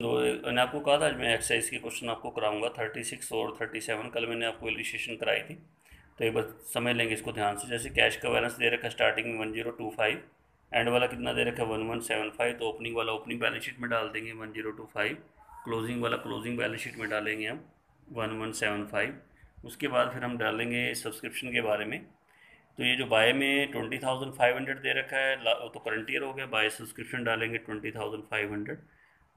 तो मैंने आपको कहा था, आज मैं एक्सरसाइज के क्वेश्चन आपको कराऊँगा। थर्टी सिक्स और थर्टी सेवन कल मैंने आपको इलिस्ट्रेशन कराई थी। तो एक बार समझ लेंगे इसको ध्यान से। जैसे कैश का बैलेंस दे रखा स्टार्टिंग में one zero two five and वाला कितना दे रखा है? वन वन सेवन फाइव तो ओपनिंग वाला ओपनिंग बैलेंस शीट में डाल देंगे one zero two five closing वाला क्लोजिंग बैलेंस शीट में डालेंगे हम वन वन सेवन फाइव उसके बाद फिर हम डालेंगे सब्सक्रिप्शन के बारे में। तो ये जो बाय में ट्वेंटी थाउज़ेंड फाइव हंड्रेड दे रखा है तो करंट ईयर हो गया। बाय सब्सक्रिप्शन डालेंगे ट्वेंटी थाउज़ेंड फाइव हंड्रेड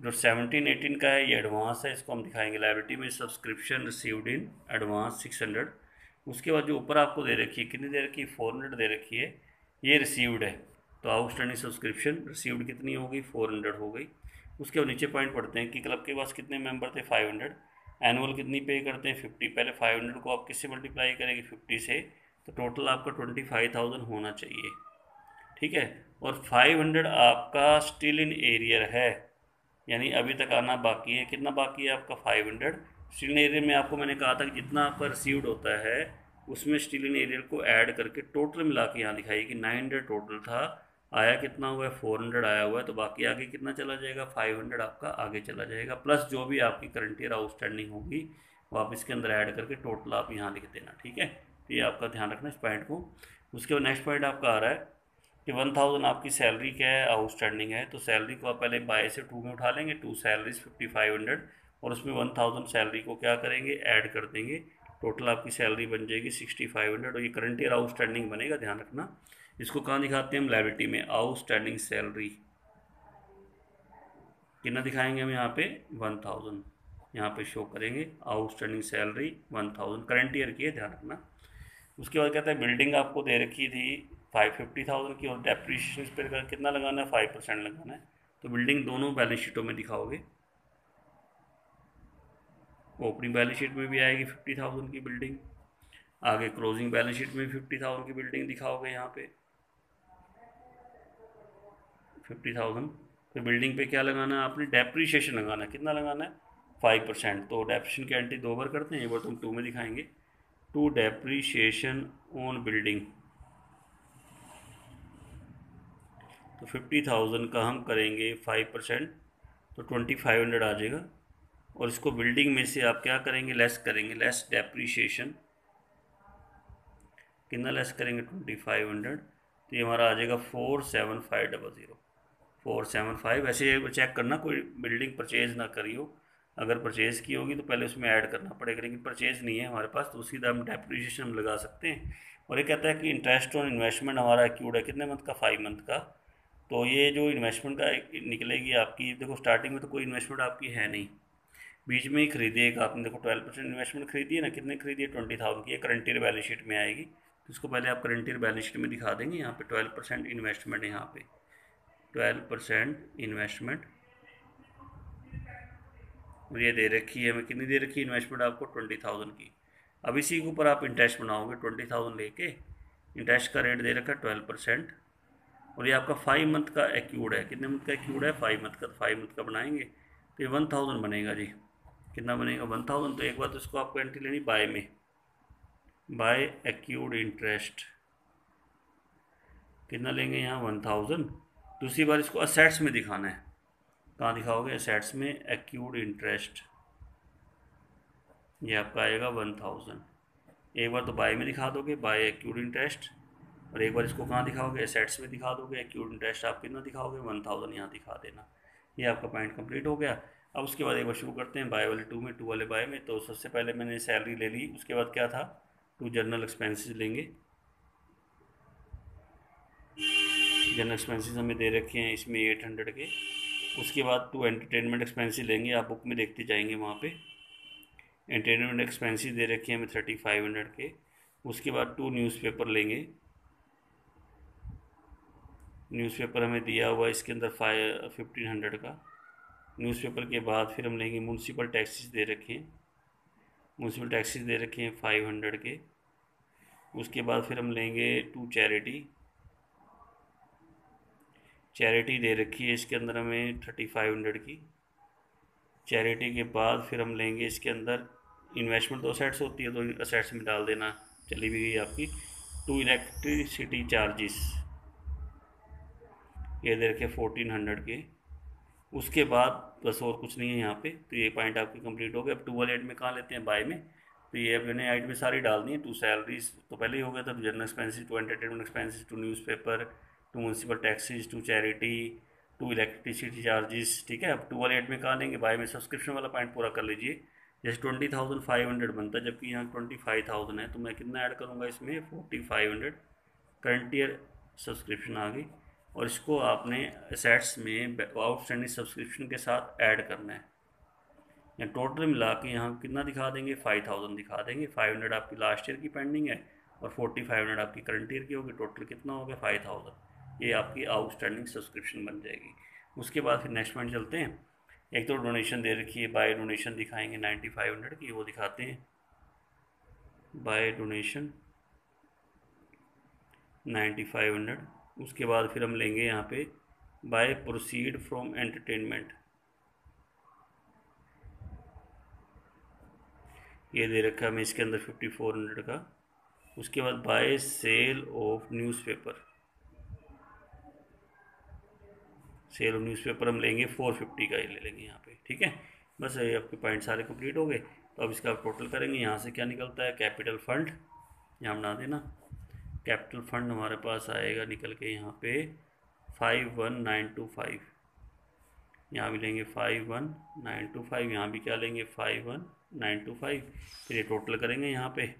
जो सेवनटीन एटीन का है, ये एडवांस है, इसको हम दिखाएँगे। लाइब्रेटी में subscription received in advance six hundred उसके बाद जो ऊपर आपको दे रखी है, कितनी दे रखी है? फोर हंड्रेड दे रखी है। ये रिसीव्ड है। तो आउटस्टैंडिंग सब्सक्रिप्शन रिसीव्ड कितनी हो गई? फोर हंड्रेड हो गई। उसके बाद नीचे पॉइंट पढ़ते हैं कि क्लब के पास कितने मेंबर थे? फाइव हंड्रेड एनुअल कितनी पे करते हैं? फिफ्टी पहले फाइव हंड्रेड को आप किससे मल्टीप्लाई करेंगे? फिफ्टी से। तो टोटल आपका ट्वेंटी फाइव थाउज़ेंड होना चाहिए। ठीक है? और फाइव हंड्रेड आपका स्टिल इन एरियर है। यानी अभी तक आना बाकी है। कितना बाकी है आपका? फाइव हंड्रेड स्टील एरियर में आपको मैंने कहा था कि जितना आपका रिसीव्ड होता है, उसमें स्टील इन एरियर को ऐड करके टोटल मिला के यहाँ दिखाइए कि नाइन हंड्रेड टोटल था। आया कितना हुआ है? फोर हंड्रेड आया हुआ है। तो बाकी आगे कितना चला जाएगा? फाइव हंड्रेड आपका आगे चला जाएगा। प्लस जो भी आपकी करंट ईयर आउटस्टैंडिंग होगी, वो आप इसके अंदर ऐड करके टोटल आप यहाँ लिख देना, ठीक है? तो ये आपका ध्यान रखना इस पॉइंट को। उसके बाद नेक्स्ट पॉइंट आपका आ रहा है। कि वन थाउज़ेंड आपकी सैलरी क्या है, आउटस्टैंडिंग है तो सैलरी को आप पहले बाय से टू में उठा लेंगे, to salaries fifty five hundred, और उसमें वन थाउज़ेंड सैलरी को क्या करेंगे, ऐड कर देंगे, टोटल आपकी सैलरी बन जाएगी सिक्सटी फाइव हंड्रेड, और ये करंट ईयर आउटस्टैंडिंग बनेगा, ध्यान रखना। इसको कहाँ दिखाते हैं हम, लाइबिलिटी में, आउटस्टैंडिंग सैलरी। कितना दिखाएँगे हम यहाँ पे, वन थाउज़ेंड। यहाँ पे शो करेंगे, outstanding salary one thousand, current year की है, ध्यान रखना। उसके बाद कहते हैं, बिल्डिंग आपको दे रखी थी फाइव फिफ्टी थाउज़ेंड की और डेप्रीशिएशन इस पर कितना लगाना है? फाइव परसेंट लगाना है। तो बिल्डिंग दोनों बैलेंस शीटों में दिखाओगे। ओपनिंग बैलेंस शीट में भी आएगी फिफ्टी थाउज़ेंड की बिल्डिंग आगे क्लोजिंग बैलेंस शीट में फिफ्टी थाउज़ेंड की बिल्डिंग दिखाओगे यहाँ पे। फिफ्टी थाउज़ेंड तो बिल्डिंग पे क्या लगाना है? आपने डेप्रीशिएशन लगाना है। कितना लगाना है? Five percent. तो डेप्रीशिएशन की एंट्री दो बार करते हैं, एक बार तुम टू में दिखाएँगे। टू डेप्रीशिएशन ऑन बिल्डिंग तो फिफ्टी थाउज़ेंड का हम करेंगे फाइव परसेंट तो ट्वेंटी फाइव हंड्रेड आ जाएगा। और इसको बिल्डिंग में से आप क्या करेंगे? लेस करेंगे। लेस डेप्रीशिएशन कितना लेस करेंगे? ट्वेंटी फाइव हंड्रेड तो ये हमारा आ जाएगा four seven five double zero four seven five ऐसे चेक करना, कोई बिल्डिंग परचेज़ ना करी हो। अगर परचेज़ की होगी तो पहले उसमें ऐड करना पड़ेगा। लेकिन परचेज़ नहीं है हमारे पास तो उसी हम डेप्रीशिएशन हम लगा सकते हैं। और ये कहता है कि इंटरेस्ट ऑन इन्वेस्टमेंट हमारा एक्यूड है। कितने मंथ का? फाइव मंथ का। तो ये जो इन्वेस्टमेंट का निकलेगी आपकी, देखो स्टार्टिंग में तो कोई इन्वेस्टमेंट आपकी है नहीं। बीच में ही खरीदी, एक आपने देखो ट्वेल्व परसेंट इन्वेस्टमेंट खरीदी है ना, कितने खरीदी है? ट्वेंटी थाउज़ेंड की करंट ईयर बैलेंस शीट में आएगी। तो इसको पहले आप करंट ईयर बैलेंस शीट में दिखा देंगे, यहाँ पे ट्वेल्व परसेंट इन्वेस्टमेंट यहाँ पे। ट्वेल्व परसेंट इन्वेस्टमेंट और ये दे रखी है हमें कितनी दे रखी है इन्वेस्टमेंट आपको? ट्वेंटी थाउज़ेंड की। अब इसी के ऊपर आप इंटरेस्ट बनाओगे ट्वेंटी थाउज़ेंड लेके इंटरेस्ट का रेट दे रखा है ट्वेल्व परसेंट और ये आपका फाइव मंथ का एक्यूड है। कितने मंथ का एक्यूड है? फाइव मंथ का फाइव मंथ का बनाएँगे। तो ये वन थाउज़ेंड बनेगा जी। कितना बनेगा? वन थाउज़ेंड तो एक बार तो इसको आपको एंट्री लेनी बाय में। बाय एक्यूड इंटरेस्ट कितना लेंगे यहाँ? वन थाउज़ेंड दूसरी बार इसको असेट्स में दिखाना है। कहाँ दिखाओगे? असेट्स में एक्यूड इंटरेस्ट ये आपका आएगा वन थाउज़ेंड एक बार तो बाय में दिखा दोगे। बाय एक्यूड इंटरेस्ट और एक बार इसको कहाँ दिखाओगे? एसेट्स में दिखा दोगे एक्यूट इंटरेस्ट आप कितना दिखाओगे? वन थाउज़ेंड यहाँ दिखा देना। ये आपका पॉइंट कंप्लीट हो गया। अब उसके बाद एक बार शुरू करते हैं बाय वाले टू में टू वाले बाय में। तो सबसे पहले मैंने सैलरी ले ली। उसके बाद क्या था? टू जनरल एक्सपेंसेस लेंगे। जनरल एक्सपेंसेस हमें दे रखे हैं इसमें एट हंड्रेड के। उसके बाद टू एंटरटेनमेंट एक्सपेंसिस लेंगे। आप बुक में देखते जाएँगे वहाँ पे। एंटरटेनमेंट एक्सपेंसिस दे रखे हैं हमें थर्टी फाइव हंड्रेड के। उसके बाद टू न्यूज़पेपर लेंगे। न्यूज़पेपर हमें दिया हुआ है इसके अंदर फाइव, फिफ्टीन हंड्रेड का। न्यूज़पेपर के बाद फिर हम लेंगे म्यूनसिपल टैक्सेस दे रखे हैं। म्यूनसिपल टैक्सेस दे रखे हैं फाइव हंड्रेड के। उसके बाद फिर हम लेंगे टू चैरिटी चैरिटी दे रखी है इसके अंदर हमें थर्टी फाइव हंड्रेड की। चैरिटी के बाद फिर हम लेंगे इसके अंदर इन्वेस्टमेंट तो असेट्स होती है तो असेट्स में डाल देना। चली भी गई आपकी। टू इलेक्ट्रिसिटी चार्जेस ये दे रखे फोर्टीन हंड्रेड के। उसके बाद बस और कुछ नहीं है यहाँ पे तो ये पॉइंट आपकी कंप्लीट हो गया अब टू एड में कहाँ लेते हैं बाय में? तो ये अब मैंने आइट में सारी डाल दी है। टू सैलरीज तो पहले ही हो गया था तो general expenses to entertainment expenses to newspaper to municipal taxes to charity to electricity charges ठीक है? अब टू एड में कहाँ लेंगे? बाय में सब्सक्रिप्शन वाला पॉइंट पूरा कर लीजिए। जैसे ट्वेंटी थाउज़ेंड फाइव हंड्रेड बनता है, जबकि यहाँ ट्वेंटी फाइव थाउज़ेंड है तो मैं कितना ऐड करूँगा इसमें? Forty five hundred current year subscription आ गई। और इसको आपने सेट्स में आउटस्टैंडिंग सब्सक्रिप्शन के साथ ऐड करना है। या टोटल मिला के यहाँ कितना दिखा देंगे? फाइव थाउज़ेंड दिखा देंगे। फाइव हंड्रेड आपकी लास्ट ईयर की पेंडिंग है और फोर्टी फाइव हंड्रेड आपकी करंट ईयर की होगी। टोटल कितना हो गया? फाइव थाउज़ेंड ये आपकी आउटस्टैंडिंग सब्सक्रिप्शन बन जाएगी। उसके बाद फिर नेक्स्ट पॉइंट चलते हैं। एक तो डोनेशन दे रखी है। बाय डोनेशन दिखाएँगे नाइन्टी फाइव हंड्रेड की। वो दिखाते हैं। By donation ninety five hundred उसके बाद फिर हम लेंगे यहाँ पे बाय प्रोसीड फ्रॉम एंटरटेनमेंट। ये दे रखा है हमें इसके अंदर फिफ्टी फोर हंड्रेड का। उसके बाद by sale of newspaper. Sale of newspaper हम लेंगे फोर फिफ्टी का ही ले लेंगे यहाँ पे, ठीक है? बस ये आपके पॉइंट सारे कंप्लीट हो गए। तो अब इसका टोटल करेंगे, यहाँ से क्या निकलता है? Capital fund. यहाँ बना देना। कैपिटल फंड हमारे पास आएगा निकल के यहाँ पे five one nine two five. यहाँ भी लेंगे five one nine two five, यहाँ भी क्या लेंगे five one nine two five. फिर ये टोटल करेंगे यहाँ पे।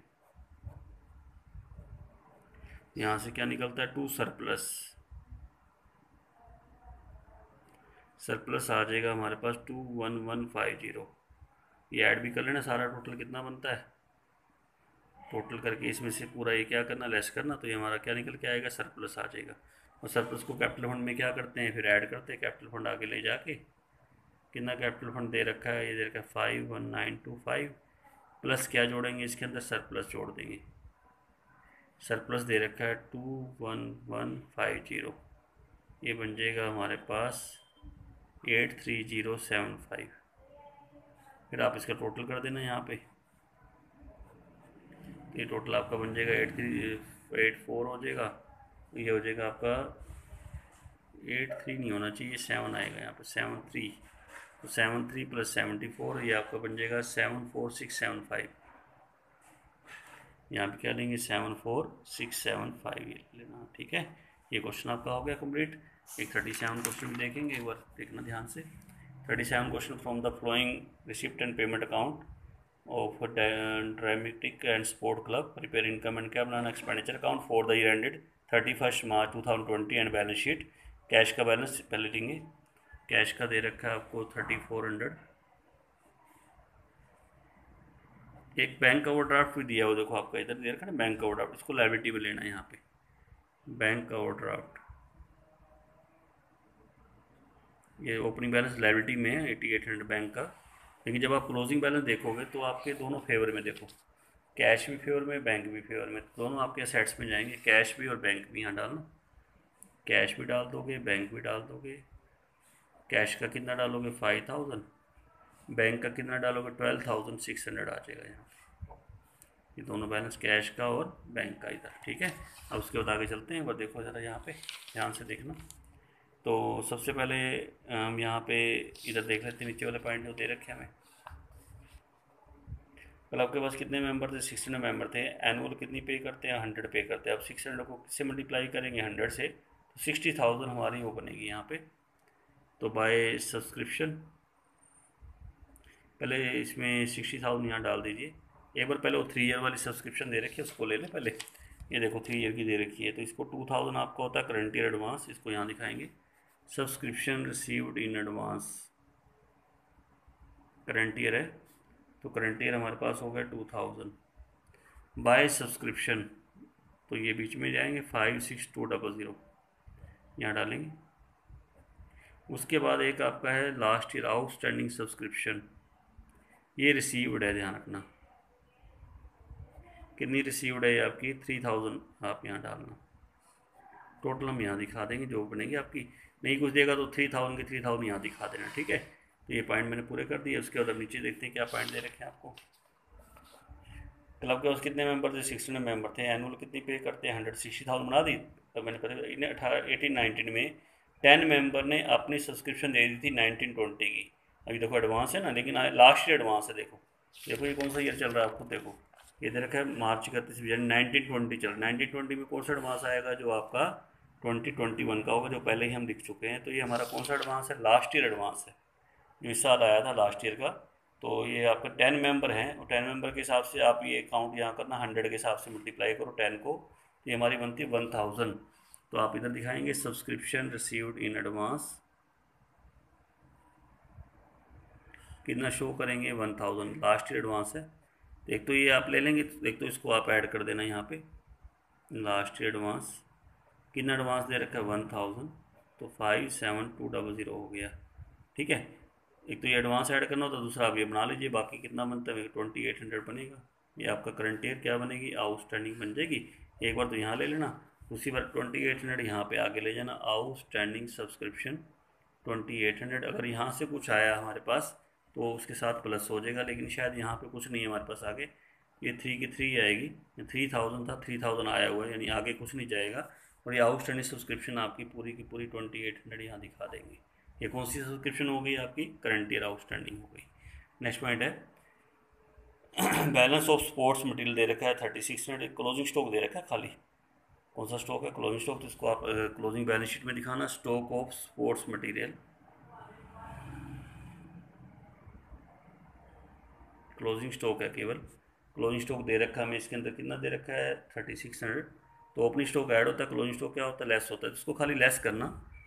यहाँ से क्या निकलता है? टू सरप्लस सरप्लस आ जाएगा हमारे पास two one one five zero. ये ऐड भी कर लेना, सारा टोटल कितना बनता है? टोटल करके इसमें से पूरा ये क्या करना लेस करना तो ये हमारा क्या निकल के आएगा? सरप्लस आ जाएगा। और सरप्लस को कैपिटल फंड में क्या करते हैं? फिर ऐड करते हैं। कैपिटल फंड आगे ले जाके कितना कैपिटल फंड दे रखा है? ये दे रखा है five one nine two five plus क्या जोड़ेंगे? इसके अंदर सरप्लस जोड़ देंगे। सरप्लस दे रखा है two one one five zero ये बन जाएगा हमारे पास eight three zero seven five फिर आप इसका टोटल कर देना यहाँ पे। ये टोटल आपका बन जाएगा एट थ्री एट फोर हो जाएगा। ये हो जाएगा आपका एट थ्री नहीं होना चाहिए सेवन आएगा यहाँ पर सेवन थ्री तो seven three plus seventy four ये आपका बन जाएगा seven four six seven five यहाँ पे क्या लेंगे? Seven four six seven five ये लेना, ठीक है? ये क्वेश्चन आपका हो गया कंप्लीट एक थर्टी सेवन क्वेश्चन देखेंगे, एक बार देखना ध्यान से। Thirty seven question from the following receipt and payment account of dramatic and sport club prepare income and क्या बनाना expenditure account for the year ended thirty first March two thousand twenty and balance sheet cash का balance पहले लेंगे। Cash का दे रखा है आपको thirty four hundred एक बैंक ओवरड्राफ्ट भी दिया हो। देखो आपका इधर दे रखा ना बैंक ओवरड्राफ्ट इसको लाइबिलिटी में लेना है यहाँ पे। बैंक ओवरड्राफ्ट ये ओपनिंग बैलेंस लाइबिलिटी में है एटी एट हंड्रेड बैंक का। लेकिन जब आप क्लोजिंग बैलेंस देखोगे तो आपके दोनों फेवर में देखो। कैश भी फेवर में बैंक भी फेवर में। दोनों आपके सेट्स में जाएँगे। कैश भी और बैंक भी यहाँ डालना। कैश भी डाल दोगे बैंक भी डाल दोगे। कैश का कितना डालोगे? फाइव थाउज़ेंड बैंक का कितना डालोगे? ट्वेल्व थाउज़ेंड सिक्स हंड्रेड आ जाएगा यहाँ ये दोनों बैलेंस कैश का और बैंक का इधर, ठीक है? अब उसके बाद आगे चलते हैं। बार देखो ज़रा यहाँ पे, ध्यान से देखना। तो सबसे पहले, हम यहाँ पे इधर देख लेते हैं। नीचे वाले पॉइंट जो दे रखे हमें। कल आपके पास कितने मेंबर थे? सिक्स हंड्रेड मेंबर थे। एनुअल कितनी पे करते हैं? हंड्रेड पे करते हैं। अब सिक्स हंड्रेड को किससे मल्टीप्लाई करेंगे? हंड्रेड से। तो सिक्सटी थाउज़ेंड हमारी वो बनेगी यहाँ पे। तो बाय सब्सक्रिप्शन पहले इसमें सिक्सटी थाउज़ेंड यहाँ डाल दीजिए। एक बार पहले वो थ्री ईयर वाली सब्सक्रिप्शन दे रखी है, उसको ले लें पहले। ये देखो थ्री ईयर की दे रखी है। तो इसको टू थाउज़ेंड आपका होता है करंट ईयर एडवांस इसको यहाँ दिखाएँगे। Subscription received in advance current year है। तो करंट ईयर हमारे पास हो गया टू थाउज़ेंड बाय सब्सक्रिप्शन तो ये बीच में जाएँगे five six two double zero यहाँ डालेंगे। उसके बाद एक आपका है लास्ट ईयर आउटस्टैंडिंग सब्सक्रिप्शन ये रिसीव्ड है, ध्यान रखना। कितनी रिसीव्ड है आपकी? थ्री थाउज़ेंड आप यहाँ डालना। टोटल हम यहाँ दिखा देंगे, जो बनेगी आपकी। नहीं कुछ देगा तो थ्री थाउज़ेंड की थ्री थाउज़ेंड यहाँ दिखा देना, ठीक है? तो ये पॉइंट मैंने पूरे कर दिए, उसके बाद अब नीचे देखते हैं क्या पॉइंट दे रखे हैं आपको। क्लब के पास कितने मेंबर थे? सिक्सटी मेंबर थे। एनुअल कितनी पे करते हैं? हंड्रेड सिक्सटी थाउज़ेंड बना दी? तो मैंने पता अठारह एटीन नाइनटीन में टेन मेंबर ने अपनी सब्सक्रिप्शन दे दी थी नाइनटीन ट्वेंटी की। अभी देखो एडवांस है ना, लेकिन लास्ट ईयर एडवांस है, देखो। देखो ये कौन सा ईयर चल रहा है आपको, देखो। ये दे रखा है मार्च इकतीस यानी नाइनटीन ट्वेंटी चल रहा है। नाइनटीन ट्वेंटी में कौन सा एडवांस आएगा जो आपका ट्वेंटी ट्वेंटी वन का होगा, जो पहले ही हम लिख चुके हैं? तो ये हमारा कौन सा एडवांस है? लास्ट ईयर एडवांस है। इस साल आया था लास्ट ईयर का तो ये आपके टेन मेंबर हैं, और टेन मेंबर के हिसाब से आप ये अकाउंट यहाँ करना हंड्रेड के हिसाब से मल्टीप्लाई करो टेन को तो ये हमारी बनती है वन थाउज़ेंड तो आप इधर दिखाएँगे सब्सक्रिप्शन रिसीव्ड इन एडवांस कितना शो करेंगे? One thousand last year advance है. एक तो ये आप ले लेंगे, एक तो इसको आप ऐड कर देना यहाँ पे. लास्ट ईयर एडवांस कितना एडवांस दे रखा है? वन थाउज़ेंड तो five seven two double zero हो गया. ठीक है? एक तो ये एडवांस ऐड करना होता दूसरा आप ये बना लीजिए, बाकी कितना बनता है? ट्वेंटी एट हंड्रेड बनेगा। ये आपका करंट ईयर क्या बनेगी? आउटस्टैंडिंग बन जाएगी। एक बार तो यहाँ ले लेना। उसी बार ट्वेंटी एट हंड्रेड यहाँ पर आगे ले जाना। Outstanding subscription twenty eight hundred अगर यहाँ से कुछ आया हमारे पास तो उसके साथ प्लस हो जाएगा, लेकिन शायद यहाँ पे कुछ नहीं है हमारे पास आगे। ये थ्री की थ्री आएगी। थ्री थाउज़ेंड था थ्री थाउज़ेंड आया हुआ है, यानी आगे कुछ नहीं जाएगा। और ये आउटस्टैंडिंग सब्सक्रिप्शन आपकी पूरी की पूरी ट्वेंटी एट हंड्रेड यहाँ दिखा देंगे। ये कौन सी सब्सक्रिप्शन हो गई आपकी? करंट ईयर आउटस्टैंडिंग हो गई। नेक्स्ट पॉइंट है। बैलेंस ऑफ़ स्पोर्ट्स मटेरियल दे रखा है thirty six hundred closing stock दे रखा है खाली। कौन सा स्टॉक है? क्लोजिंग स्टॉक तो इसको आप क्लोजिंग बैलेंस शीट में दिखाना। Stock of sports material closing stock है केवल। क्लोजिंग स्टॉक दे रखा है हमें इसके अंदर कितना दे रखा है? थर्टी सिक्स हंड्रेड तो ओपनिंग स्टॉक ऐड होता है क्लोजिंग स्टॉक क्या होता है? लेस होता है। इसको खाली लेस करना।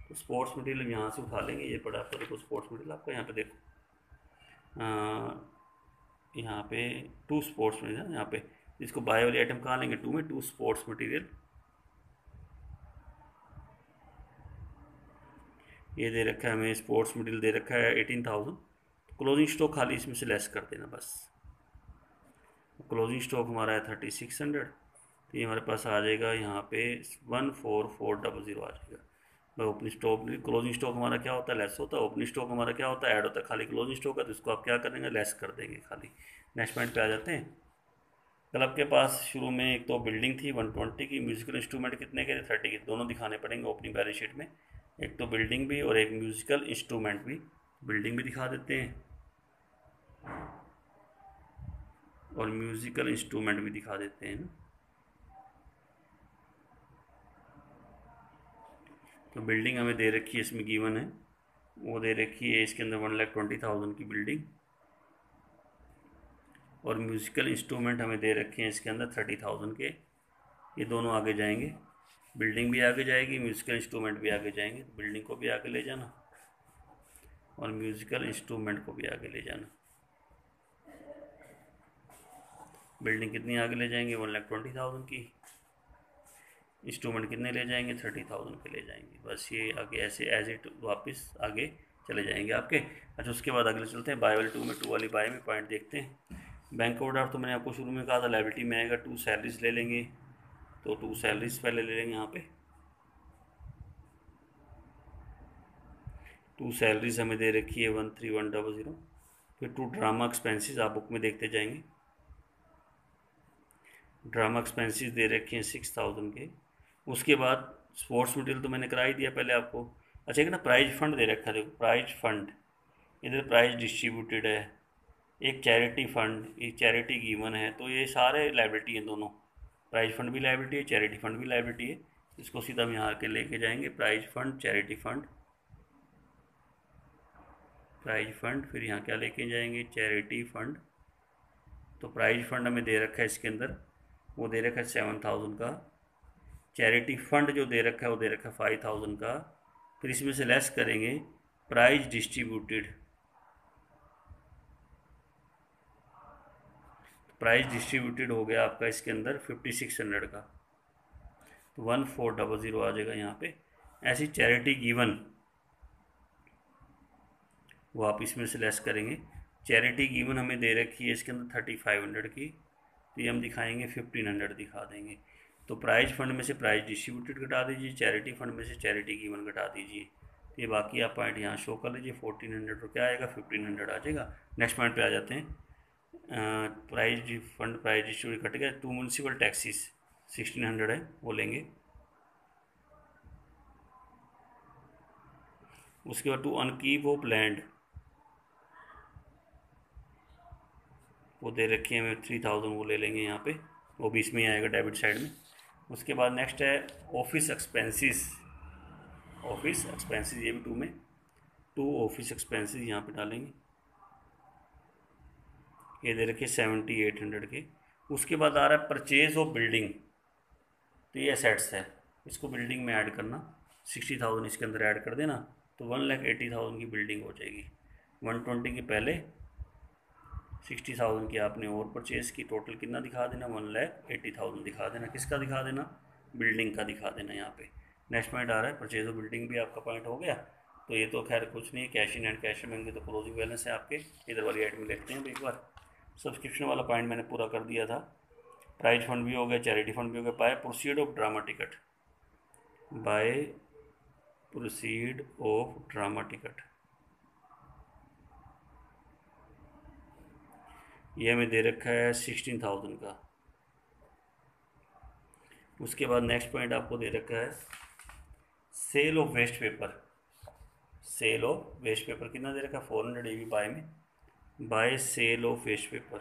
तो स्पोर्ट्स मटेरियल यहाँ से उठा लेंगे, ये पड़ा आपको देखो स्पोर्ट्स मटेरियल आपको यहाँ पे देखो। यहाँ पे टू स्पोर्ट्स मटेरियल यहाँ पे। इसको बाय वाली आइटम कहाँ लेंगे? टू में टू स्पोर्ट्स मटेरियल ये दे रखा है हमें स्पोर्ट्स मटेरियल दे रखा है एटीन थाउज़ेंड तो क्लोजिंग स्टॉक खाली इसमें से लेस कर देना बस। क्लोजिंग स्टॉक हमारा है थर्टी सिक्स हंड्रेड तो ये हमारे पास आ जाएगा, यहाँ पे one four four double zero आ जाएगा। भाई ओपनिंग स्टॉक क्लोजिंग स्टॉक हमारा क्या होता है? लेस होता है। ओपनिंग स्टॉक हमारा क्या होता है? ऐड होता है। खाली क्लोजिंग स्टॉक है तो इसको आप क्या करेंगे लेस कर देंगे खाली। नेक्स्ट पॉइंट पे आ जाते हैं। क्लब के पास शुरू में एक तो बिल्डिंग थी वन ट्वेंटी की। म्यूजिकल इंस्ट्रूमेंट कितने के थर्टी के। दोनों दिखाने पड़ेंगे ओपनिंग बैलेंस शीट में। एक तो बिल्डिंग भी और एक म्यूजिकल इंस्ट्रूमेंट भी। बिल्डिंग भी दिखा देते हैं। और म्यूज़िकल इंस्ट्रूमेंट भी दिखा देते हैं ना। तो बिल्डिंग हमें दे रखी है, इसमें गिवन है, वो दे रखी है, इसके अंदर वन लाख ट्वेंटी थाउज़ेंड की बिल्डिंग। और म्यूज़िकल इंस्ट्रूमेंट हमें दे रखे हैं इसके अंदर थर्टी थाउज़ेंड के। ये दोनों आगे जाएँगे। बिल्डिंग भी आगे जाएगी, म्यूज़िकल इंस्ट्रूमेंट भी आगे जाएँगे। बिल्डिंग को भी आगे ले जाना और म्यूज़िकल इंस्ट्रूमेंट को भी आगे ले जाना। बिल्डिंग कितनी आगे ले जाएँगे? वन लाख ट्वेंटी थाउज़ेंड की। इंस्ट्रूमेंट कितने ले जाएँगे? थर्टी थाउज़ेंड के ले जाएँगे। बस ये आगे ऐसे एज इट वापस आगे चले जाएँगे आपके। अच्छा उसके बाद अगले चलते हैं। बाय वाले टू में टू वाली बाय में पॉइंट देखते हैं। बैंक ऑर्डर तो मैंने आपको शुरू में कहा था लाइबिलिटी में आएगा टू सैलरीज ले लेंगे। तो टू सैलरीज पहले ले लेंगे यहाँ पे। टू सैलरीज हमें दे रखी है one three one double zero फिर टू ड्रामा एक्सपेंसेस आप बुक में देखते जाएँगे। ड्रामा एक्सपेंसेस दे रखे हैं सिक्स थाउज़ेंड के। उसके बाद स्पोर्ट्स मटेरियल तो मैंने करा ही दिया पहले आपको। अच्छा एक ना प्राइज फंड दे रखा देखो प्राइज फंड इधर प्राइज डिस्ट्रीब्यूटेड है, एक चैरिटी फंड एक चैरिटी गिवन है तो ये सारे लाइबिलिटी हैं दोनों। प्राइज फंड भी लाइबिलिटी है चैरिटी फंड भी लाइबिलिटी है। इसको सीधा हम यहाँ के लेके जाएँगे prize fund charity fund prize fund फिर यहाँ क्या लेके जाएँगे? चैरिटी फंड तो प्राइज फंड हमें दे रखा है इसके अंदर, वो दे रखा है सेवन थाउज़ेंड का। चैरिटी फंड जो दे रखा है, वो दे रखा है फाइव थाउज़ेंड का। फिर इसमें से लेस करेंगे प्राइज डिस्ट्रीब्यूटेड प्राइस डिस्ट्रीब्यूटेड हो गया आपका इसके अंदर फिफ्टी सिक्स हंड्रेड का। तो वन फोर डबल ज़ीरो आ जाएगा यहाँ पे। ऐसी चैरिटी गिवन वो आप इसमें से लेस करेंगे। चैरिटी गिवन हमें दे रखी है इसके अंदर थर्टी फाइव हंड्रेड की। तो ये हम दिखाएँगे फिफ्टीन हंड्रेड दिखा देंगे। तो प्राइज फंड में से प्राइज डिस्ट्रीब्यूटेड घटा दीजिए चैरिटी फंड में से चैरिटी गिवन घटा दीजिए। ये बाकी आप पॉइंट यहाँ शो कर लीजिए फोर्टीन हंड्रेड तो क्या आएगा फिफ्टीन हंड्रेड आ जाएगा। नेक्स्ट पॉइंट पे आ जाते हैं। प्राइज फंड प्राइज डिस्ट्रीब्यूट घट गया to municipal taxes sixteen hundred है, वो लेंगे। उसके बाद टू अनकीप ऑफ़ लैंड वो दे रखी है थ्री थाउज़ेंड वो ले लेंगे यहाँ पे। वो भी इसमें आएगा डेबिट साइड में। उसके बाद नेक्स्ट है ऑफ़िस एक्सपेंसेस ऑफ़िस एक्सपेंसेस ये भी टू में। टू ऑफ़िस एक्सपेंसेस यहाँ पे डालेंगे। ये दे रखे सेवेंटी एट हंड्रेड के। उसके बाद आ रहा है परचेज ऑफ़ बिल्डिंग तो ये असेट्स है। इसको बिल्डिंग में ऐड करना। सिक्सटी थाउज़ेंड इसके अंदर ऐड कर देना। तो वन लाख एटी थाउज़ेंड की बिल्डिंग हो जाएगी। वन ट्वेंटी के पहले सिक्सटी थाउज़ेंड की आपने और परचेज़ की टोटल कितना दिखा देना? वन लैख एट्टी थाउज़ेंड दिखा देना। किसका दिखा देना? बिल्डिंग का दिखा देना यहाँ पे। नेक्स्ट पॉइंट आ रहा है परचेज ऑफ़ बिल्डिंग भी आपका पॉइंट हो गया। तो ये तो खैर कुछ नहीं है cash in and cash bank तो क्लोजिंग बैलेंस है आपके। इधर वाली एड में लिखते हैं एक बार। सब्सक्रिप्शन वाला पॉइंट मैंने पूरा कर दिया था। प्राइज फंड भी हो गया चैरिटी फंड भी हो गया। By proceed of drama ticket by proceed of drama ticket ये हमें दे रखा है सिक्सटीन थाउज़ेंड का। उसके बाद नेक्स्ट पॉइंट आपको दे रखा है sale of waste paper sale of waste paper कितना दे रखा है? फोर हंड्रेड ए बाय में। By sale of waste paper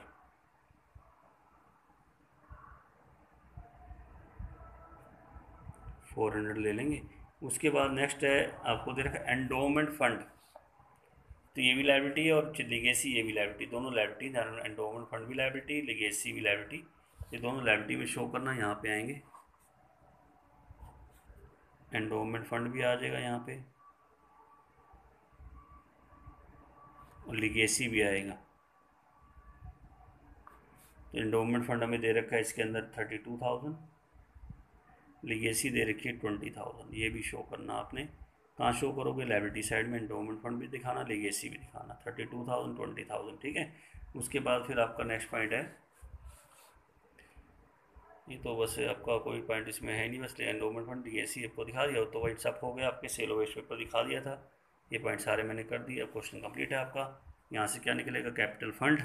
four hundred ले लेंगे। उसके बाद नेक्स्ट है, आपको दे रखा है एंडोमेंट फंड तो ये भी लाइबिलिटी है और लिगेसी ये भी लाइबिलिटी दोनों लाइबिलिटी एंडोमेंट फंड भी लाइबिलिटी लिगेसी भी लाइबिलिटी ये दोनों लाइबिलिटी में शो करना यहाँ पे आएँगे। एंडोमेंट फंड भी आ जाएगा यहाँ पे। और लिगेसी भी आएगा। तो एंडोमेंट फंड हमें दे रखा है इसके अंदर थर्टी टू थाउज़ेंड लिगेसी दे रखी है ट्वेंटी थाउज़ेंड ये भी शो करना आपने। कहाँ शो करोगे लाइबिलिटी साइड में इंडोमेंट फंड भी दिखाना लेगेसी भी दिखाना thirty two thousand twenty thousand ठीक है? उसके बाद फिर आपका नेक्स्ट पॉइंट है। ये तो बस आपका कोई पॉइंट इसमें है नहीं, बस एंडोमेंट फंड सी आपको दिखा दिया तो वाइट सब हो गया आपके सेलो वेस्ट पेपर दिखा दिया था। ये पॉइंट सारे मैंने कर दिया क्वेश्चन कंप्लीट है आपका। यहाँ से क्या निकलेगा? कैपिटल फंड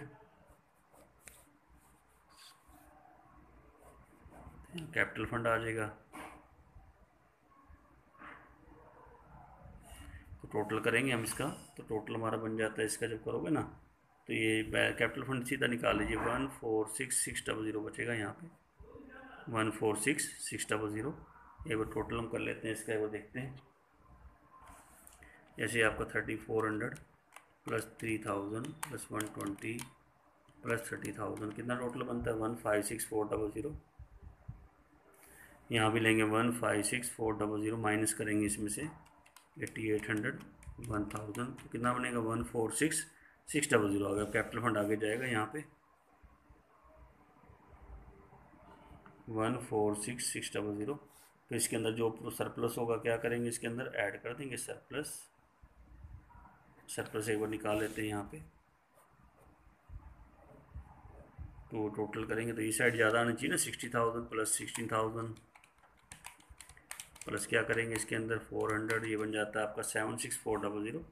कैपिटल फंड आ जाएगा। टोटल करेंगे हम इसका तो टोटल हमारा बन जाता है इसका जब करोगे ना तो ये कैपिटल फंड सीधा निकाल लीजिए। One four six six double zero बचेगा यहाँ पे। One four six six double zero. एक बार टोटल हम कर लेते हैं इसका एक बार देखते हैं। जैसे आपका thirty four hundred plus three thousand plus one twenty plus thirty thousand, कितना टोटल बनता है? One five six four double zero. यहाँ भी लेंगे one five six four double zero, minus करेंगे इसमें से। Eighty eight hundred, one thousand तो कितना बनेगा? One four six six double zero आ गया। कैपिटल फंड आगे जाएगा यहाँ पे। One four six six double zero. तो इसके अंदर जो सरप्लस होगा, क्या करेंगे इसके अंदर? ऐड कर देंगे सरप्लस सरप्लस एक बार निकाल लेते हैं यहाँ पे। तो टोटल करेंगे तो ये साइड ज़्यादा आना चाहिए ना? Sixty thousand plus sixteen thousand plus क्या करेंगे इसके अंदर फोर हंड्रेड, ये बन जाता है आपका seven six four double zero.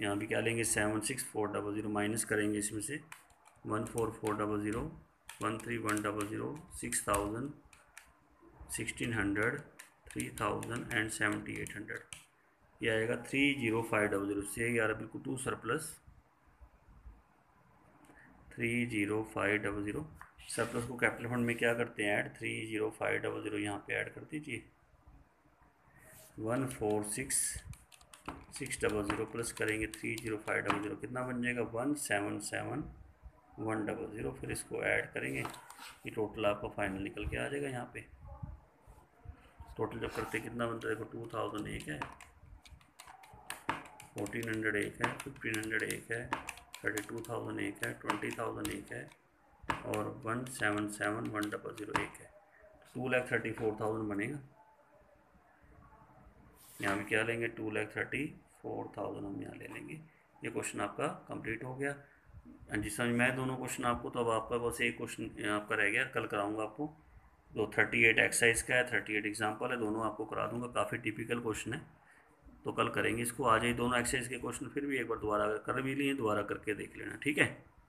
यहाँ भी क्या लेंगे seven six four double zero minus करेंगे इसमें से one four four double zero, one three one double zero, six thousand, sixteen hundred, three thousand and seventy eight hundred. ये आएगा three zero five double zero से यार बिल्कुल to sir plus three zero five double zero, surplus को capital fund में क्या करते हैं add? Three zero five double zero यहाँ पे ऐड कर दीजिए। One four six six double zero plus करेंगे three zero five double zero, कितना बन जाएगा? One seven seven, one double zero, फिर इसको ऐड करेंगे। ये टोटल आपका फाइनल निकल के आ जाएगा यहाँ पे। टोटल जब करते कितना बनता है? देखो टू थाउज़ेंड एक है फोर्टीन हंड्रेड एक है फिफ्टीन हंड्रेड एक है थर्टी टू थाउज़ेंड एक है ट्वेंटी थाउज़ेंड एक है, और one seven seven one double zero एक है। Two lakh thirty four thousand बनेगा। यहाँ भी क्या लेंगे? Two lakh thirty four thousand हम यहाँ ले लेंगे। ये क्वेश्चन आपका कंप्लीट हो गया। जी, समझ में दोनों क्वेश्चन आपको? तो अब आपका बस एक क्वेश्चन आपका रह गया। कल कराऊँगा आपको। तो थर्टी एट एक्सरसाइज का है थर्टी एट एग्ज़ाम्पल है, दोनों आपको करा दूँगा। काफ़ी टिपिकल क्वेश्चन है। तो कल करेंगे इसको। आज ही दोनों एक्सरसाइज के क्वेश्चन फिर भी एक बार दोबारा कर भी लिए दोबारा करके देख लेना, ठीक है?